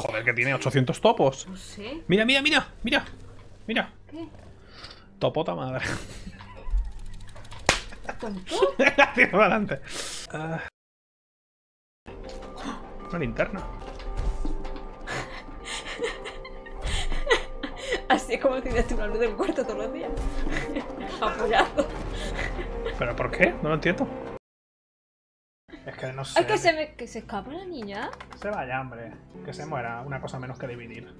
Joder, que tiene 800 topos. No sé. Mira, mira, mira, mira. Mira. ¿Qué? Topota madre. ¿Tonto? La tiro para adelante. Una linterna. Así es como tienes tú una luz del cuarto todos los días. Apoyado. ¿Pero por qué? No lo entiendo. Es que no sé. Ay, que se, me, que se escapa la niña. Se vaya, hombre. Que se muera. Una cosa menos que dividir.